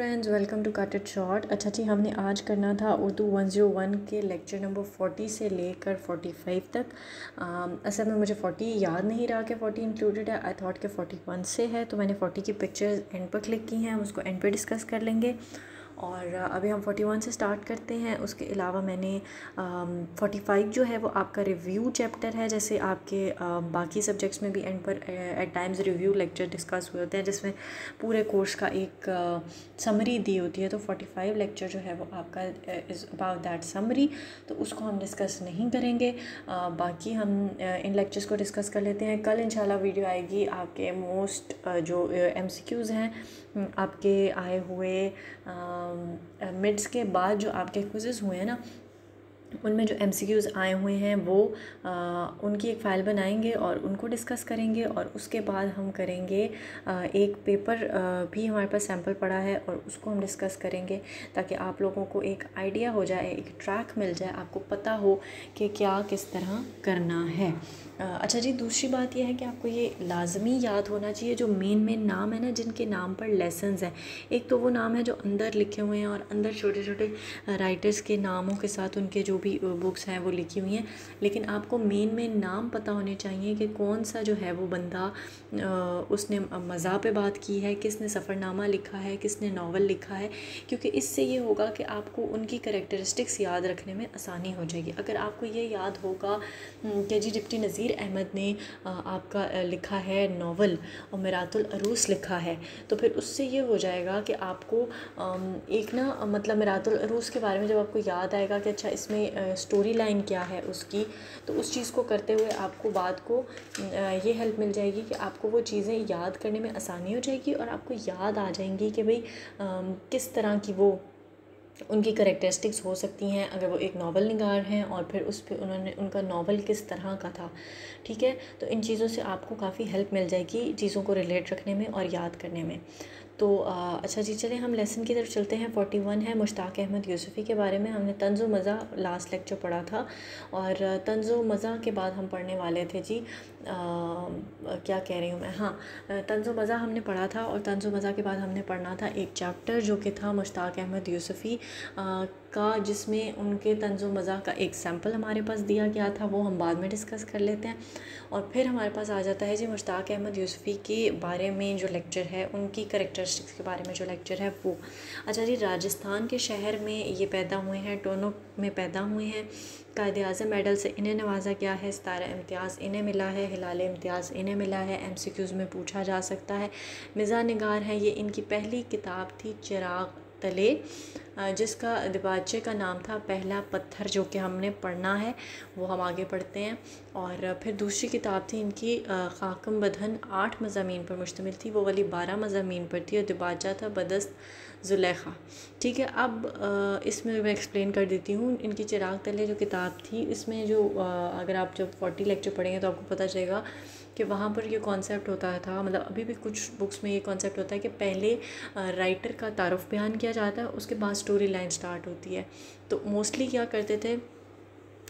Friends welcome to cut it short अच्छा जी, हमने आज करना था उर्दू वन ज़ीरो वन के लेक्चर नंबर फोर्टी से लेकर फोर्टी फाइव तक असल में मुझे फोर्टी याद नहीं रहा कि फोर्टी इंक्लूडेड है। आई थॉट के फोर्टी वन से है तो मैंने फोर्टी की पिक्चर्स एंड पर क्लिक की हैं, हम उसको एंड पर डिस्कस कर लेंगे। और अभी हम फोर्टी वन से स्टार्ट करते हैं। उसके अलावा मैंने फोर्टी फाइव जो है वो आपका रिव्यू चैप्टर है। जैसे आपके बाकी सब्जेक्ट्स में भी एंड पर at times review lecture discuss हुए होते हैं। जिसमें पूरे कोर्स का एक समरी दी होती है। तो फोर्टी फाइव लेक्चर जो है वो आपका इज़ अबाउट दैट समरी तो उसको हम डिस्कस नहीं करेंगे। बाकी हम इन लेक्चर्स को डिस्कस कर लेते हैं। कल इंशाल्लाह वीडियो आएगी आपके मोस्ट जो एम हैं आपके आए हुए मिड्स के बाद जो आपके क्विज़ हुए हैं ना उनमें जो एम आए हुए हैं वो आ, उनकी एक फ़ाइल बनाएँगे और उनको डिस्कस करेंगे और उसके बाद हम करेंगे आ, एक पेपर आ, भी हमारे पास सैंपल पड़ा है और उसको हम डिस्कस करेंगे ताकि आप लोगों को एक आइडिया हो जाए एक ट्रैक मिल जाए आपको पता हो कि क्या किस तरह करना है। अच्छा जी, दूसरी बात यह है कि आपको ये लाजमी याद होना चाहिए, जो मेन मेन नाम है ना, जिनके नाम पर लेसन्स हैं। एक तो वो नाम है जो अंदर लिखे हुए हैं और अंदर छोटे छोटे राइटर्स के नामों के साथ उनके जो भी बुक्स हैं, वो लिखी हुई हैं। लेकिन आपको मेन मेन नाम पता होने चाहिए कि कौन सा जो है वो बंदा उसने मज़ा पे बात की है, किसने सफ़रनामा लिखा है, किसने नावल लिखा है। क्योंकि इससे ये होगा कि आपको उनकी करेक्टरिस्टिक्स याद रखने में आसानी हो जाएगी। अगर आपको ये याद होगा कि जी, डिप्टी नज़ीर अहमद ने आपका लिखा है नावल और मिरातुल अरूस लिखा है। तो फिर उससे ये हो जाएगा कि आपको एक ना मतलब मिरातुल अरूस के बारे में जब आपको याद आएगा कि अच्छा इसमें स्टोरी लाइन क्या है उसकी तो उस चीज़ को करते हुए आपको बाद को ये हेल्प मिल जाएगी कि आपको वो चीज़ें याद करने में आसानी हो जाएगी और आपको याद आ जाएँगी कि भाई किस तरह की वो उनकी करेक्टरिस्टिक्स हो सकती हैं अगर वो एक नावल निगार हैं और फिर उस पर उन्होंने उनका नावल किस तरह का था ठीक है? तो इन चीज़ों से आपको काफ़ी हेल्प मिल जाएगी चीज़ों को रिलेट रखने में और याद करने में। तो आ, अच्छा जी चलें हम लेसन की तरफ़ चलते हैं। फोर्टी वन है मुश्ताक अहमद यूसुफ़ी के बारे में। हमने तंज़ मज़ा लास्ट लेक्चर पढ़ा था और तंज़ मज़ा के बाद हम पढ़ने वाले थे जी। क्या कह रही हूँ मैं? हाँ तंज़ मज़ा हमने पढ़ा था और तंज़ मज़ा के बाद हमने पढ़ना था एक चैप्टर जो कि था मुश्ताक अहमद यूसुफ़ी का, जिसमें उनके तंज़ मज़ा का एक सैंपल हमारे पास दिया गया था, वो हम बाद में डिस्कस कर लेते हैं। और फिर हमारे पास आ जाता है जी मुश्ताक अहमद यूसुफ़ी के बारे में जो लेक्चर है, उनकी करेक्टरिस्टिक्स के बारे में जो लेक्चर है वो। अच्छा जी, राजस्थान के शहर में ये पैदा हुए हैं टोनो में पैदा हुए हैं। कायद अज़म मेडल से इन्हें नवाजा गया है, सतारा इम्तियाज़ इन्हें मिला है, हिलाल इम्तियाज़ इन्हें मिला है एम सी क्यूज़ में पूछा जा सकता है। मिज़ा निगार हैं, ये इनकी पहली किताब थी चिराग तले जिसका दिबाचे का नाम था पहला पत्थर जो कि हमने पढ़ना है, वो हम आगे पढ़ते हैं। और फिर दूसरी किताब थी इनकी खाकम बधन आठ मजामी पर मुश्तमिल थी, वो वाली बारह मजामी पर थी और दिबाचा था बदस्त ज़ुलेखा। ठीक है, अब इसमें मैं एक्सप्लेन कर देती हूँ, इनकी चिराग तले जो किताब थी, इसमें जो अगर आप जब फोर्टी लेक्चर पढ़ेंगे तो आपको पता चलेगा कि वहाँ पर ये कॉन्सेप्ट होता था मतलब अभी भी कुछ बुक्स में ये कॉन्सेप्ट होता है कि पहले राइटर का तारफ़ बयान किया जाता है, उसके बाद स्टोरी लाइन स्टार्ट होती है। तो मोस्टली क्या करते थे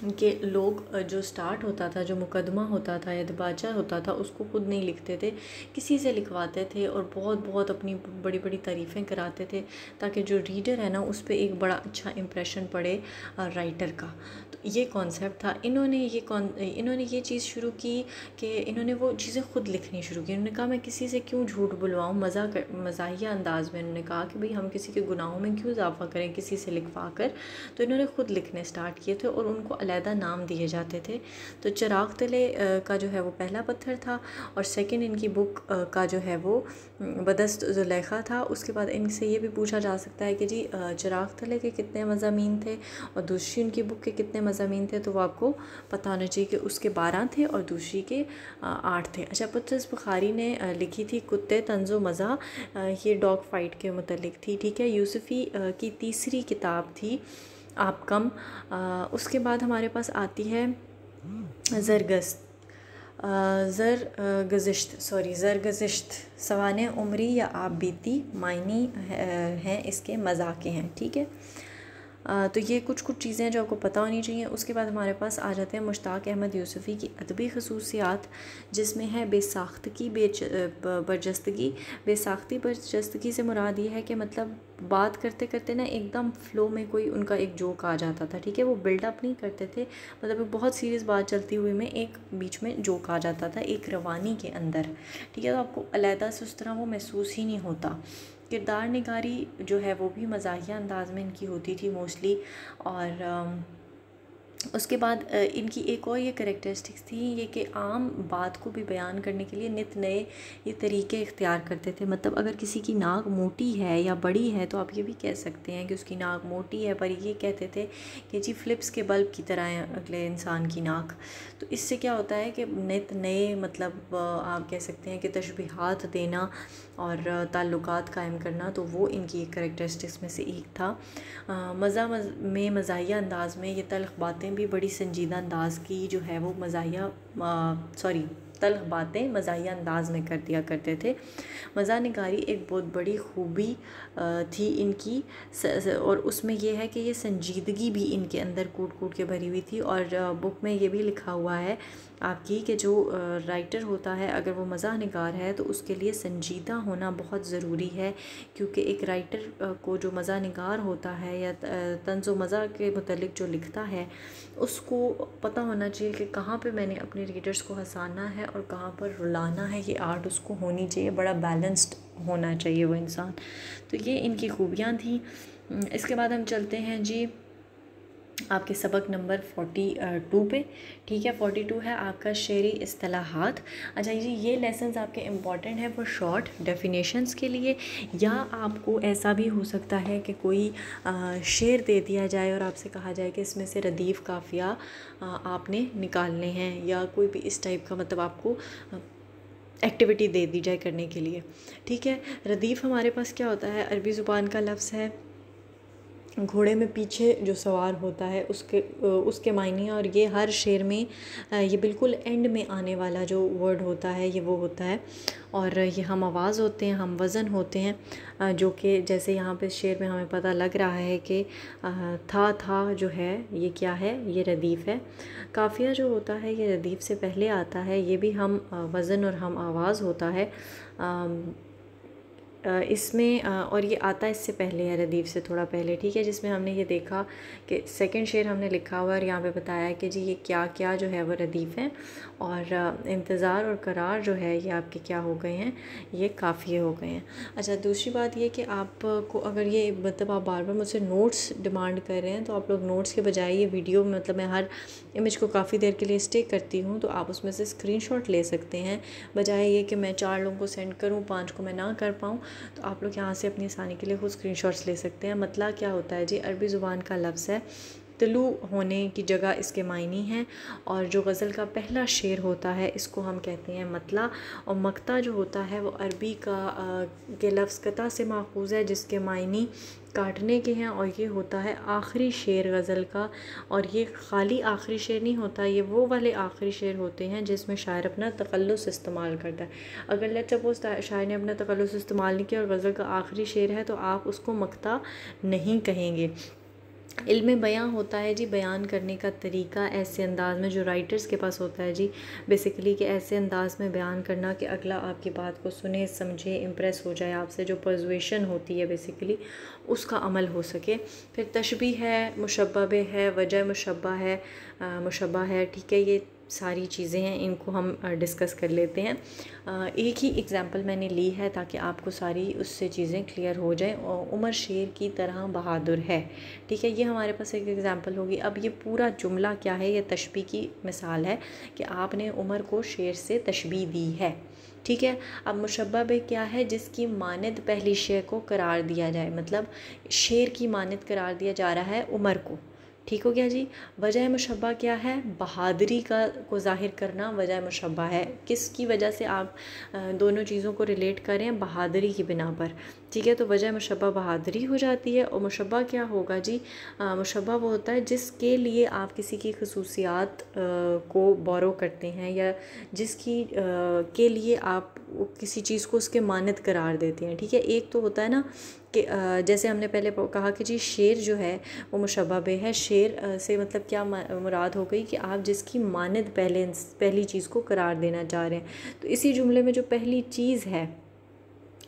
कि लोग जो स्टार्ट होता था, जो मुकदमा होता था या दबाचा होता था, उसको खुद नहीं लिखते थे। किसी से लिखवाते थे और बहुत बहुत अपनी बड़ी बड़ी तारीफ़ें कराते थे ताकि जो रीडर है ना, उस पर एक बड़ा अच्छा इम्प्रेशन पड़े राइटर का। तो ये कॉन्सेप्ट था। इन्होंने ये इन्होंने ये चीज़ शुरू की कि इन्होंने वो चीज़ें खुद लिखनी शुरू की। उन्होंने कहा, मैं किसी से क्यों झूठ बुलवाऊँ? मज़ा कर, मज़ाहिया अंदाज में उन्होंने कहा कि भाई, हम किसी के गुनाहों में क्यों इजाफा करें? किसी से लिखवा कर? तो इन्होंने खुद लिखने स्टार्ट किए थे और उनको अलहदा नाम दिए जाते थे। तो चिराग तले का जो है वो पहला पत्थर था और सेकंड इनकी बुक का जो है वो बदस्त जुलेखा था। उसके बाद इनसे ये भी पूछा जा सकता है कि जी चिराग तले के कितने मजामी थे और दूसरी उनकी बुक के कितने मजामी थे तो वो आपको पता होना चाहिए कि उसके बारह थे और दूसरी के आठ थे। अच्छा पुत्रस बुखारी ने लिखी थी कुत्ते तंजो मज़ा। ये डॉग फाइट के मतलब थी, ठीक है? यूसुफ़ी की तीसरी किताब थी। आप कम। उसके बाद हमारे पास आती है ज़रगस्त ज़र गज़िश्त, सॉरी, ज़र गज़िश्त। सवान उम्री या आप बीती, मायनी हैं, इसके मज़ाक हैं, ठीक है? तो ये कुछ कुछ चीज़ें हैं जो आपको पता होनी चाहिए। उसके बाद हमारे पास आ जाते हैं मुश्ताक अहमद यूसुफ़ी की अदबी खसूसियात, जिसमें है बेसाख्तगी, बेच बरजस्तगी। बेसाख्ती, बरजस्तगी से मुराद ये है कि मतलब बात करते करते ना एकदम फ़्लो में कोई उनका एक जोक आ जाता था, ठीक है? वो बिल्डअप नहीं करते थे। मतलब बहुत सीरियस बात चलती हुई में एक बीच में जोक आ जाता था, एक रवानी के अंदर, ठीक है? तो आपको अलहदा से उस तरह वो महसूस ही नहीं होता। किरदार निगारी जो है वो भी मज़ाहिया अंदाज में इनकी होती थी मोस्टली और उसके बाद इनकी एक और ये करेक्टरिस्टिक्स थी ये कि आम बात को भी बयान करने के लिए नित नए ये तरीके इख्तियार करते थे। मतलब अगर किसी की नाक मोटी है या बड़ी है तो आप ये भी कह सकते हैं कि उसकी नाक मोटी है पर ये कहते थे कि जी फ़्लिप्स के बल्ब की तरह है अगले इंसान की नाक। तो इससे क्या होता है कि नित नए मतलब आप कह सकते हैं कि तशबीहात देना और ताल्लुकात कायम करना तो वो इनकी एक करेक्टरिस्टिक्स में से एक था। मज़ा मज़, में मज़ाहिया अंदाज में ये तलख बातें भी बड़ी संजीदा अंदाज की जो है वो मज़ाहिया सॉरी तलख बातें मज़ाहिया अंदाज में कर दिया करते थे। मज़ा निगारी एक बहुत बड़ी खूबी थी इनकी। और उसमें यह है कि ये संजीदगी भी इनके अंदर कूट कूट के भरी हुई थी। और बुक में ये भी लिखा हुआ है आपकी कि जो राइटर होता है, अगर वो मज़ा निगार है तो उसके लिए संजीदा होना बहुत ज़रूरी है। क्योंकि एक राइटर को जो मज़ा निगार होता है या तंज व मज़ा के मतलब जो लिखता है, उसको पता होना चाहिए कि कहाँ पे मैंने अपने रीडर्स को हंसाना है और कहाँ पर रुलाना है। ये आर्ट उसको होनी चाहिए, बड़ा बैलेंस्ड होना चाहिए वो इंसान। तो ये इनकी खूबियाँ थी। इसके बाद हम चलते हैं जी। आपके सबक नंबर फोर्टी टू पे। ठीक है, फोर्टी टू है आपका शेरी असलाहत अच्छा जी, ये लेसन्स आपके इंपॉर्टेंट हैं फॉर शॉर्ट डेफिनेशंस के लिए। या आपको ऐसा भी हो सकता है कि कोई शेर दे दिया जाए और आपसे कहा जाए कि इसमें से रदीफ़ काफ़िया आपने निकालने हैं या कोई भी इस टाइप का मतलब आपको एक्टिविटी दे दी जाए करने के लिए। ठीक है, रदीफ़ हमारे पास क्या होता है? अरबी ज़ुबान का लफ्ज़ है। घोड़े में पीछे जो सवार होता है, उसके उसके मायने और ये हर शेर में ये बिल्कुल एंड में आने वाला जो वर्ड होता है, ये वो होता है। और ये हम आवाज़ होते हैं, हम वज़न होते हैं जो कि जैसे यहाँ पे शेर में हमें पता लग रहा है कि था था जो है, ये क्या है? ये रदीफ़ है। काफ़िया जो होता है, ये रदीफ़ से पहले आता है, ये भी हम वज़न और हम आवाज़ होता है। इसमें और ये आता है इससे पहले है रदीफ़ से थोड़ा पहले, ठीक है? जिसमें हमने ये देखा कि सेकंड शेर हमने लिखा हुआ और यहाँ पे बताया कि जी ये क्या क्या जो है वो रदीफ़ हैं और इंतज़ार और करार जो है ये आपके क्या हो गए हैं? ये काफ़ी हो गए हैं। अच्छा दूसरी बात ये कि आपको अगर ये मतलब आप बार बार मुझसे नोट्स डिमांड कर रहे हैं तो आप लोग नोट्स के बजाय ये वीडियो मतलब मैं हर इमेज को काफ़ी देर के लिए स्टे करती हूँ तो आप उसमें से स्क्रीन ले सकते हैं। बजाय ये कि मैं चार लोगों को सेंड करूँ, पाँच को मैं ना कर पाऊँ तो आप लोग यहाँ से अपनी आसानी के लिए खुद स्क्रीन ले सकते हैं। मतला क्या होता है जी, अरबी ज़ुबान का लफ्ज़ है। तलु होने की जगह इसके मायनी हैं और जो गज़ल का पहला शेर होता है इसको हम कहते हैं मतला। और मकता जो होता है वो अरबी का आ, के लफ्ज़ कता से माखूज़ है जिसके मायनी काटने के हैं और ये होता है आखिरी शेर गज़ल का। और ये खाली आखिरी शेर नहीं होता ये वो वाले आखिरी शेर होते हैं जिसमें शायर अपना तखलस इस्तेमाल करता है। अगर लेट सपोज़ शायर ने अपना तखलस इस्तेमाल नहीं किया और गज़ल का आखिरी शेर है तो आप उसको मकता नहीं कहेंगे। इल्म बयां होता है जी, बयान करने का तरीका ऐसे अंदाज में जो राइटर्स के पास होता है जी बेसिकली कि ऐसे अंदाज में बयान करना कि अगला आपकी बात को सुने, समझे इम्प्रेस हो जाए आपसे, जो परजुएशन होती है बेसिकली उसका अमल हो सके। फिर तशबी है मुशबा है, वजह मुशबा है मुशबा है, ठीक है, ये सारी चीज़ें हैं, इनको हम डिस्कस कर लेते हैं। एक ही एग्ज़ाम्पल मैंने ली है ताकि आपको सारी उससे चीज़ें क्लियर हो जाएँ। और उमर शेर की तरह बहादुर है। ठीक है, ये हमारे पास एक एग्ज़ाम्पल होगी। अब ये पूरा जुमला क्या है? ये तशबी की मिसाल है कि आपने उमर को शेर से तशबी दी है। ठीक है, अब मुशबा बे क्या है? जिसकी मानद पहली शेर को करार दिया जाए। मतलब शेर की मानद करार दिया जा रहा है उमर को। ठीक हो गया जी। वजह मुशबा क्या है? बहादरी का को ज़ाहिर करना वजह मुशबा है। किसकी वजह से आप दोनों चीज़ों को रिलेट करें बहादरी की बिना पर। ठीक है तो वजह मुशबा बहादरी हो जाती है और मुशबा क्या होगा जी? मुशबा वो होता है जिसके लिए आप किसी की खसूसियात को बोरो करते हैं या जिसकी आ, के लिए आप किसी चीज़ को उसके मानद करार देते हैं ठीक है? एक तो होता है ना कि जैसे हमने पहले कहा कि जी शेर जो है वो मुशबा बे है। शेर से मतलब क्या मुराद हो गई कि आप जिसकी मानद पहले पहली चीज़ को करार देना चाह रहे हैं। तो इसी जुमले में जो पहली चीज़ है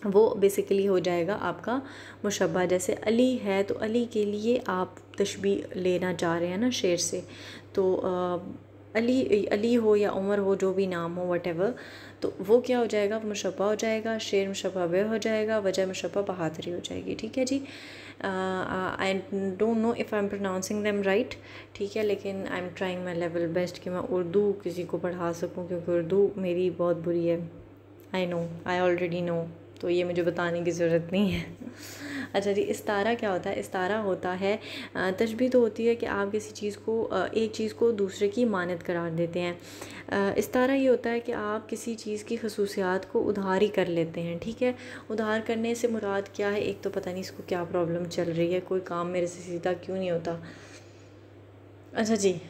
वो बेसिकली हो जाएगा आपका मुशबा जैसे अली है तो अली के लिए आप तशबी लेना चाह रहे हैं ना शेर से। तो आ, अली अली हो या उमर हो, जो भी नाम हो वट तो वो क्या हो जाएगा? मुशबा हो जाएगा, शेर मुशबा वे हो जाएगा, वजह मुशबा बहादरी हो जाएगी, ठीक है जी? I don't know if I am pronouncing them right ठीक है, लेकिन I am trying my level best कि मैं उर्दू किसी को पढ़ा सकूँ, क्योंकि उर्दू मेरी बहुत बुरी है। I know I already know तो ये मुझे बताने की ज़रूरत नहीं है। अच्छा जी, इस्तारा क्या होता है? इस्तारा होता है तशबी तो होती है कि आप किसी चीज़ को एक चीज़ को दूसरे की मानत करार देते हैं। इस्तारा ये होता है कि आप किसी चीज़ की खसूसियात को उधार ही कर लेते हैं, ठीक है? उधार करने से मुराद क्या है? एक तो पता नहीं इसको क्या प्रॉब्लम चल रही है, कोई काम मेरे से सीधा क्यों नहीं होता? अच्छा जी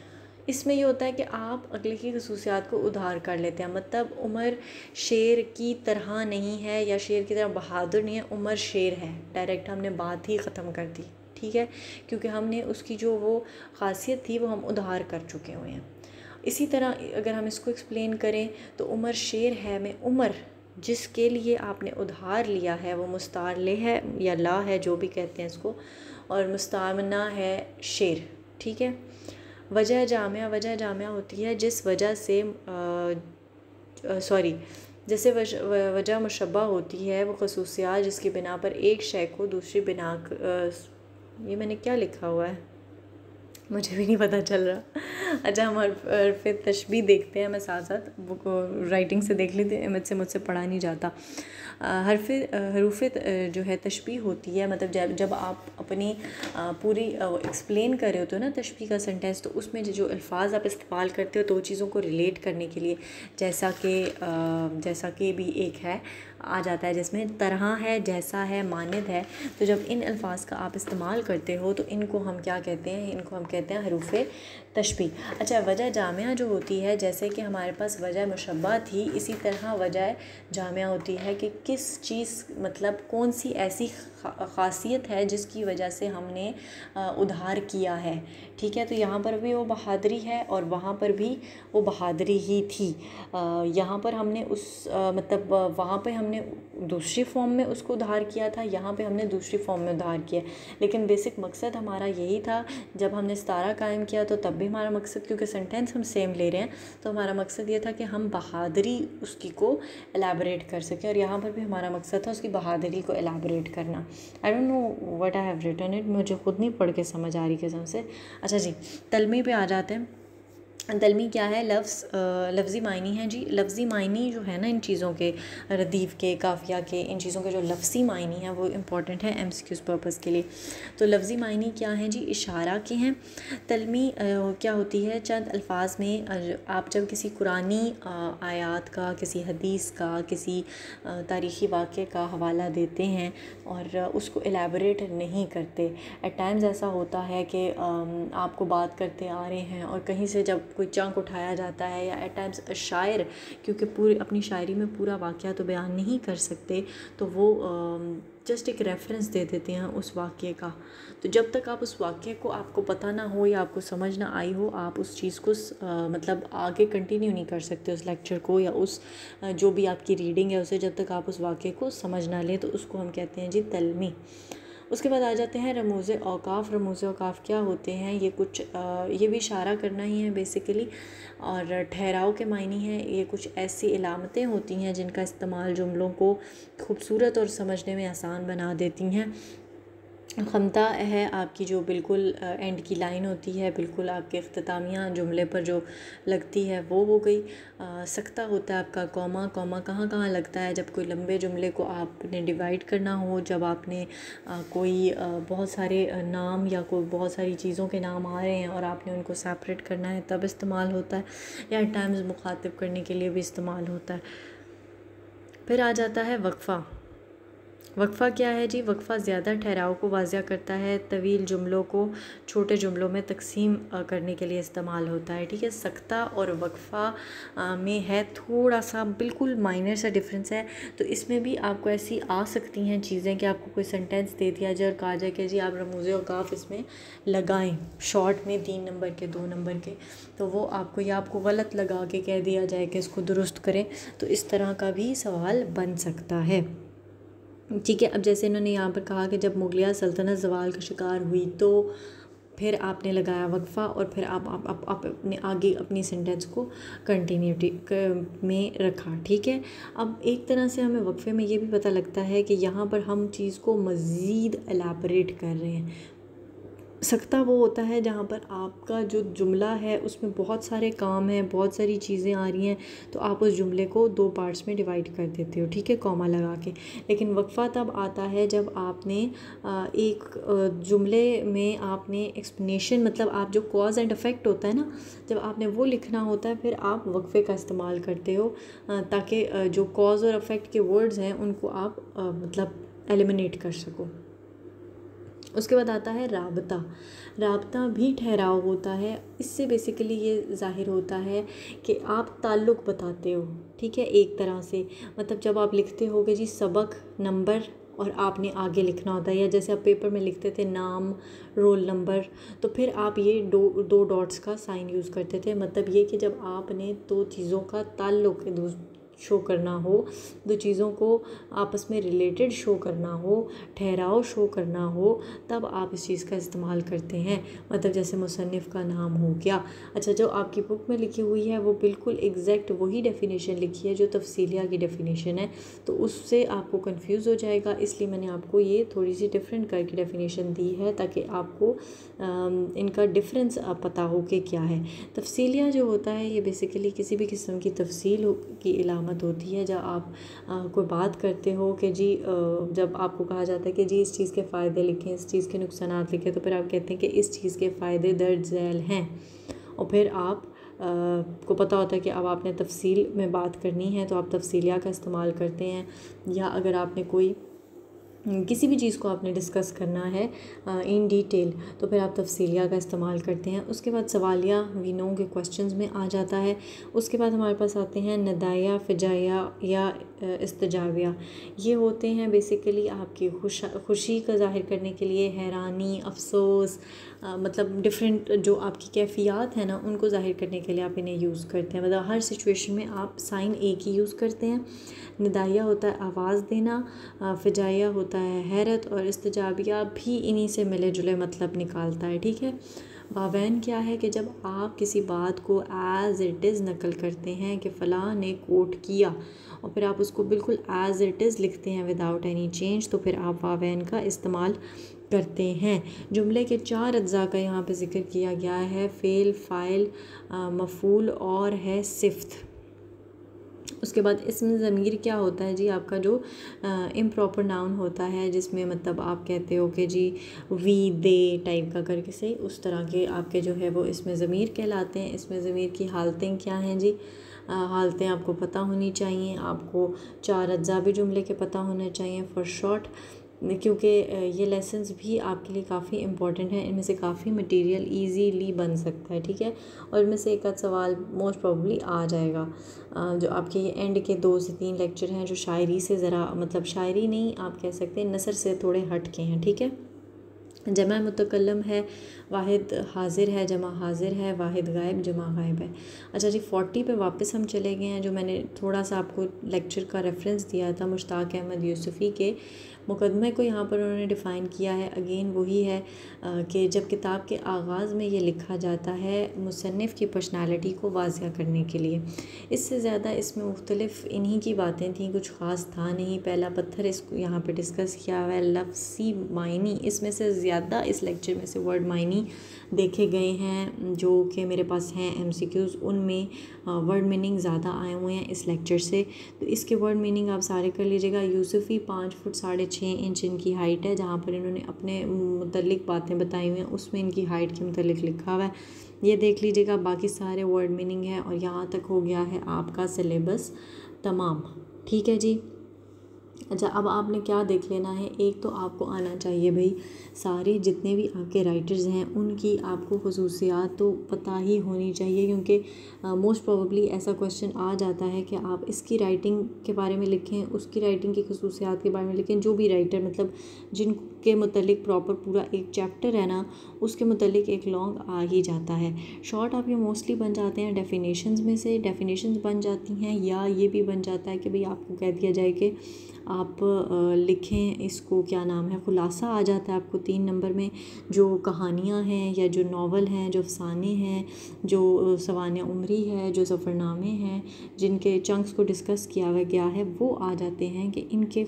इसमें ये होता है कि आप अगले की खसूसियात को उधार कर लेते हैं। मतलब उमर शेर की तरह नहीं है या शेर की तरह बहादुर नहीं है, उमर शेर है। डायरेक्ट हमने बात ही ख़त्म कर दी, ठीक है? क्योंकि हमने उसकी जो वो ख़ासियत थी, वो हम उधार कर चुके हुए हैं। इसी तरह अगर हम इसको एक्सप्लेन करें तो उमर शेर है मैं उमर जिसके लिए आपने उधार लिया है, वो मुस्तार ले है या ला है, जो भी कहते हैं इसको, और मुस्तामना है शेर, ठीक है? वजह जामिया वजह जामिया होती है जिस वजह से सॉरी जैसे वजह मुशबा होती है वो खसूसियात जिसकी बिना पर एक शय को दूसरी बिना ये मैंने क्या लिखा हुआ है? मुझे भी नहीं पता चल रहा। अच्छा हम फिर तशबी देखते हैं मैं साथ साथ बुक राइटिंग से देख लेते हैं, मुझसे मुझसे पढ़ा नहीं जाता। हरफ हरूफ जो है तशबी होती है मतलब जब जब आप अपनी पूरी एक्सप्लेन कर रहे होते हो ना तशबी का सेंटेंस तो उसमें जो अल्फाज आप इस्तेमाल करते हो तो चीज़ों को रिलेट करने के लिए, जैसा कि जैसा कि भी एक है। आ जाता है, जिसमें तरह है, जैसा है, मानद है। तो जब इन अल्फाज का आप इस्तेमाल करते हो तो इनको हम क्या कहते हैं? इनको हम कहते हैं हरूफ तशबी अच्छा वजह जामिया जो होती है, जैसे कि हमारे पास वजह मुशबा थी, इसी तरह वजह जामिया होती है कि किस चीज़ मतलब कौन सी ऐसी ख़ासियत है जिसकी वजह से हमने उधार किया है। ठीक है तो यहाँ पर भी वो बहादरी है और वहाँ पर भी वो बहादरी ही थी। यहाँ पर हमने उस मतलब वहाँ पे हमने दूसरी फॉर्म में उसको उधार किया था, यहाँ पे हमने दूसरी फॉर्म में उधार किया। लेकिन बेसिक मकसद हमारा यही था, जब हमने सतारा कायम किया तो तब भी हमारा मकसद, क्योंकि सेंटेंस हम सेम ले रहे हैं तो हमारा मकसद ये था कि हम बहादरी उसकी को एलेबरेट कर सकें और यहाँ पर भी हमारा मकसद था उसकी बहादरी को एलेबरेट करना। I don't know what I have written it मुझे खुद नहीं पढ़ के समझ आ रही कसम से। अच्छा जी, तलमी पे आ जाते हैं। दलमी क्या है? लफ्स लफ्ज़ी मायनी है जी। लफ्ज़ी मायनी जो है ना इन चीज़ों के रदीफ़ के काफ़िया के इन चीज़ों के जो लफ्ज़ी मायनी है वो इंपॉर्टेंट है एम सी पर्पज़ के लिए। तो लफ्ज़ी मायनी क्या है जी? इशारा के हैं। तलमी आ, क्या होती है? चंद अल्फाज में आप जब किसी कुरानी आयात का किसी हदीस का किसी तारीख़ी वाक़े का हवाला देते हैं और उसको एलेबरेट नहीं करते। एट टाइम्स ऐसा होता है कि आपको बात करते आ रहे हैं और कहीं से जब कोई चंक उठाया जाता है या एट टाइम्स शायर क्योंकि पूरी अपनी शायरी में पूरा वाक़ तो बयान नहीं कर सकते तो वो जस्ट एक रेफरेंस दे देते हैं उस वाक्य का। तो जब तक आप उस वाक्य को आपको पता ना हो या आपको समझ ना आई हो आप उस चीज़ को आ, मतलब आगे कंटिन्यू नहीं कर सकते उस लेक्चर को या उस जो भी आपकी रीडिंग है उसे जब तक आप उस वाक्य को समझ ना लें तो उसको हम कहते हैं जी तलमी। उसके बाद आ जाते हैं रमोज़ अवकाफ़ रमोज़ अवकाफ़ क्या होते हैं? ये कुछ ये भी इशारा करना ही है बेसिकली और ठहराव के मायने हैं, ये कुछ ऐसी इलामतें होती हैं जिनका इस्तेमाल जुमलों को खूबसूरत और समझने में आसान बना देती हैं। क्षमता है आपकी जो बिल्कुल एंड की लाइन होती है, बिल्कुल आपके अख्तामियाँ जुमले पर जो लगती है, वो हो गई। सख्ता होता है आपका कौमा। कौमा कहाँ कहाँ लगता है? जब कोई लंबे जुमले को आपने डिवाइड करना हो, जब आपने कोई बहुत सारे नाम या कोई बहुत सारी चीज़ों के नाम आ रहे हैं और आपने उनको सेपरेट करना है, तब इस्तेमाल होता है या टाइम्स मुखातिब करने के लिए भी इस्तेमाल होता है। फिर आ जाता है वक्फ़ा। वक्फ़ा क्या है जी? वक्फ़ा ज़्यादा ठहराव को वाजिया करता है, तवील जुमलों को छोटे जुमलों में तकसीम करने के लिए इस्तेमाल होता है, ठीक है? सख्ता और वक्फ़ा में है थोड़ा सा बिल्कुल माइनर सा डिफरेंस है तो इसमें भी आपको ऐसी आ सकती हैं चीज़ें कि आपको कोई सेंटेंस दे दिया जाए और कहा जाए कि जी आप रमूज़ काफ इसमें लगाएँ शॉर्ट में तीन नंबर के, दो नंबर के तो वो आपको या आपको गलत लगा के कह दिया जाए कि इसको दुरुस्त करें तो इस तरह का भी सवाल बन सकता है। ठीक है अब जैसे इन्होंने यहाँ पर कहा कि जब मुगलिया सल्तनत जवाल का शिकार हुई तो फिर आपने लगाया वक्फ़ा और फिर आप आप आप, आप अपने आगे अपनी सेंटेंस को कंटिन्यूटी में रखा ठीक है? अब एक तरह से हमें वक्फ़े में ये भी पता लगता है कि यहाँ पर हम चीज़ को मज़ीद एलाबरेट कर रहे हैं। सकता वो होता है जहाँ पर आपका जो जुमला है, उसमें बहुत सारे काम हैं, बहुत सारी चीज़ें आ रही हैं तो आप उस जुमले को दो पार्ट्स में डिवाइड कर देते हो, ठीक है, कॉमा लगा के। लेकिन वक्फ़ा तब आता है जब आपने एक जुमले में आपने एक्सप्लेनेशन मतलब आप जो कॉज एंड इफ़ेक्ट होता है ना, जब आपने वो लिखना होता है, फिर आप वक्फ़े का इस्तेमाल करते हो ताकि जो कॉज और अफेक्ट के वर्ड्स हैं, उनको आप मतलब एलिमिनेट कर सको। उसके बाद आता है राबता। राबता भी ठहराव होता है। इससे बेसिकली ये ज़ाहिर होता है कि आप ताल्लुक़ बताते हो, ठीक है, एक तरह से। मतलब जब आप लिखते हो जी सबक, नंबर और आपने आगे लिखना होता है, या जैसे आप पेपर में लिखते थे नाम रोल नंबर तो फिर आप ये दो दो डॉट्स का साइन यूज़ करते थे। मतलब ये कि जब आपने दो चीज़ों का ताल्लुक़ शो करना हो, दो चीज़ों को आपस में रिलेटेड शो करना हो, ठहराव शो करना हो, तब आप इस चीज़ का इस्तेमाल करते हैं। मतलब जैसे मुसनफ़ का नाम हो गया। अच्छा जो आपकी बुक में लिखी हुई है, वो बिल्कुल एग्जैक्ट वही डेफिनेशन लिखी है, जो तफसीलिया की डेफिनेशन है। तो उससे आपको कन्फ्यूज़ हो जाएगा। इसलिए मैंने आपको ये थोड़ी सी डिफरेंट करके डेफिनेशन दी है, ताकि आपको इनका डिफरेंस पता हो कि क्या है। तफसीलिया जो होता है, ये बेसिकली किसी भी किस्म की तफसील की अलामत अलामत होती है जब आप कोई बात करते हो कि जी जब आपको कहा जाता है कि जी इस चीज़ के फ़ायदे लिखें इस चीज़ के नुकसान लिखें तो फिर आप कहते हैं कि इस चीज़ के फ़ायदे दर्ज झैल हैं। और फिर आप आ, को पता होता है कि अब आपने तफसील में बात करनी है तो आप तफसीलिया का इस्तेमाल करते हैं। या अगर आपने कोई किसी भी चीज़ को आपने डिस्कस करना है इन डिटेल तो फिर आप तफसीलिया का इस्तेमाल करते हैं। उसके बाद सवालिया वीनों के क्वेश्चंस में आ जाता है। उसके बाद हमारे पास आते हैं नदाया, फ़जाया या इस्तजाविया। ये होते हैं बेसिकली आपकी खुश, खुशी का ज़ाहिर करने के लिए हैरानी, अफसोस मतलब डिफरेंट जो आपकी कैफियत है ना, उनको ज़ाहिर करने के लिए आप इन्हें यूज़ करते हैं। मतलब हर सिचुएशन में आप साइन एक ही यूज़ करते हैं। नदाया होता है आवाज़ देना फ़जाया होता है, हैरत और इस्तजाबिया भी इन्हीं से मिले जुले मतलब निकालता है, ठीक है? वावैन क्या है कि जब आप किसी बात को एज़ इट इज़ नकल करते हैं कि फ़लाँ ने कोट किया और फिर आप उसको बिल्कुल एज़ इट इज़ लिखते हैं विदाउट एनी चेंज तो फिर आप वावैन का इस्तेमाल करते हैं। जुमले के चार अज्जा का यहाँ पे ज़िक्र किया गया है फ़ेल फ़ाइल मफूल और है सिफ्त। उसके बाद इसमें ज़मीर क्या होता है जी? आपका जो इम प्रॉपर नाउन होता है, जिसमें मतलब आप कहते हो कि जी वी दे टाइप का करके से, उस तरह के आपके जो है वो इसमें ज़मीर कहलाते हैं। इसमें ज़मीर की हालतें क्या हैं जी? हालतें आपको पता होनी चाहिए, आपको चार अज्जा भी जुमले के पता होने चाहिए फॉर शॉर्ट क्योंकि ये लेसन्स भी आपके लिए काफ़ी इंपॉर्टेंट हैं। इनमें से काफ़ी मटेरियल इजीली बन सकता है, ठीक है? और इनमें से एक आध सवाल मोस्ट प्रॉब्ली आ जाएगा। जो आपके ये एंड के दो से तीन लेक्चर हैं, जो शायरी से ज़रा मतलब शायरी नहीं आप कह सकते, नसर से थोड़े हट के हैं, ठीक है? जमा मुतकलम है वाहिद हाजिर है, जमा हाजिर है, वाहिद गायब, जमा गायब है। अच्छा जी, फोर्टी पे वापस हम चले गए हैं, जो मैंने थोड़ा सा आपको लेक्चर का रेफरेंस दिया था, मुश्ताक अहमद यूसुफ़ी के। मुकदमे को यहाँ पर उन्होंने डिफ़ाइन किया है। अगेन वही है कि जब किताब के आगाज़ में ये लिखा जाता है मुसनफ़ की पर्सनालिटी को वाजिया करने के लिए। इससे ज़्यादा इसमें मुख्तलिफ़ इन्हीं की बातें थी, कुछ ख़ास था नहीं। पहला पत्थर इसको यहाँ पर डिस्कस किया हुआ है, लफ्सी मायनी। इसमें से ज़्यादा इस लेक्चर में से वर्ड मायनी देखे गए हैं, जो कि मेरे पास हैं एम सी क्यूज़ उनमें वर्ड मीनिंग ज़्यादा आए हुए हैं इस लेक्चर से। तो इसके वर्ड मीनिंग आप सारे कर लीजिएगा। यूसुफ़ी पाँच फुट साढ़े छः इंच इनकी हाइट है, जहाँ पर इन्होंने अपने मतलब बातें बताई हुई हैं। उसमें इनकी हाइट के मतलब लिखा हुआ है। ये देख लीजिएगा, बाकी सारे वर्ड मीनिंग है और यहाँ तक हो गया है आपका सिलेबस तमाम। ठीक है जी? अच्छा अब आपने क्या देख लेना है? एक तो आपको आना चाहिए भाई। सारे जितने भी आपके राइटर्स हैं, उनकी आपको खसूसियात तो पता ही होनी चाहिए, क्योंकि मोस्ट प्रोबेबली ऐसा क्वेश्चन आ जाता है कि आप इसकी राइटिंग के बारे में लिखें, उसकी राइटिंग की खसूसियात के बारे में लिखें, जो भी राइटर मतलब जिनके मतलब प्रॉपर पूरा एक चैप्टर है ना, उसके मतलब एक लॉन्ग आ ही जाता है। शॉर्ट आपके मोस्टली बन जाते हैं डेफिनेशंस में से। डेफिनेशंस बन जाती हैं या ये भी बन जाता है कि भाई आपको कह दिया जाए कि आप लिखें इसको, क्या नाम है, ख़ुलासा आ जाता है आपको तीन नंबर में। जो कहानियाँ हैं या जो नावल हैं, जो अफसाने हैं, जो सवान उमरी है, जो सफ़रनामे हैं, जिनके चंक्स को डिस्कस किया गया है, वो आ जाते हैं कि इनके,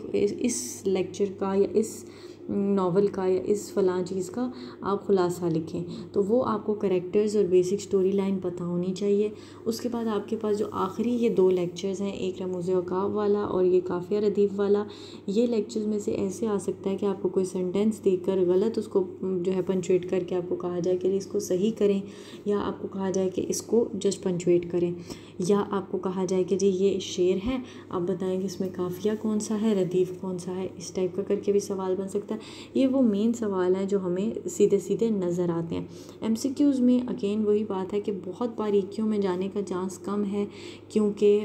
इस लेक्चर का या इस नावल का या इस फ़लाँ चीज़ का आप ख़ुलासा लिखें। तो वो आपको करेक्टर्स और बेसिक स्टोरी लाइन पता होनी चाहिए। उसके बाद आपके पास जो आखिरी ये दो लेक्चर्स हैं, एक रमूज़ अकाब वाला और ये काफ़िया रदीफ़ वाला, ये लेक्चर्स में से ऐसे आ सकता है कि आपको कोई सेंटेंस देकर गलत उसको जो है पंचुएट करके आपको कहा जाए कि इसको सही करें, या आपको कहा जाए कि इसको जस्ट पंचुएट करें, या आपको कहा जाए कि जी ये शेर है, आप बताएँ कि इसमें काफ़िया कौन सा है, रदीफ़ कौन सा है, इस टाइप का करके भी सवाल बन सकता है। ये वो मेन सवाल हैं जो हमें सीधे सीधे नज़र आते हैं। एम में अगेन वही बात है कि बहुत बारीकियों में जाने का चांस कम है क्योंकि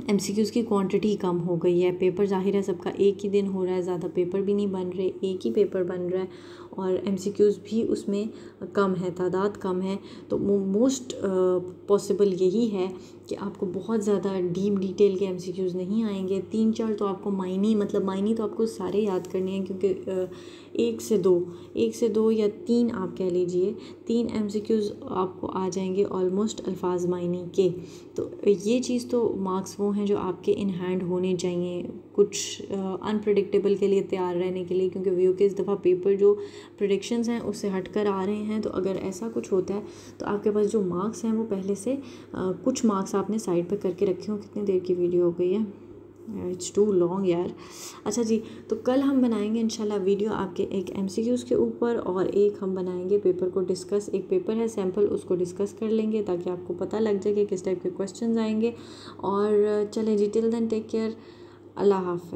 एम सी क्यूज़ की क्वांटिटी कम हो गई है। पेपर ज़ाहिर है सबका एक ही दिन हो रहा है, ज़्यादा पेपर भी नहीं बन रहे, एक ही पेपर बन रहा है और एम भी उसमें कम है, तादाद कम है। तो मोस्ट पॉसिबल यही है कि आपको बहुत ज़्यादा डीप डिटेल के एम नहीं आएँगे। तीन चार तो आपको माइनी मतलब माइनी तो आपको सारे याद करने हैं क्योंकि एक से दो एक से दो या तीन आप कह लीजिए तीन एम सी क्यूज़ आपको आ जाएँगे ऑलमोस्ट अल्फाज मायने के। तो ये चीज़ तो मार्क्स वो हैं जो आपके इन हैंड होने चाहिए कुछ अनप्रडिक्टेबल के लिए तैयार रहने के लिए क्योंकि व्यू के इस दफ़ा पेपर जो प्रडिक्शंस हैं उससे हट कर आ रहे हैं। तो अगर ऐसा कुछ होता है तो आपके पास जो मार्क्स हैं वो पहले से आ, कुछ मार्क्स आपने साइड पर करके रखे हो कितनी देर की वीडियो हो गई है? इट्स टू लॉन्ग यार। अच्छा जी तो कल हम बनाएँगे इंशाल्लाह वीडियो आपके एक एम के ऊपर और एक हम बनाएँगे पेपर को डिस्कस एक पेपर है सैंपल उसको डिस्कस कर लेंगे ताकि आपको पता लग जाए कि किस टाइप के क्वेश्चन आएँगे। और चले जी टिल देन टेक केयर अल्लाह हाफ़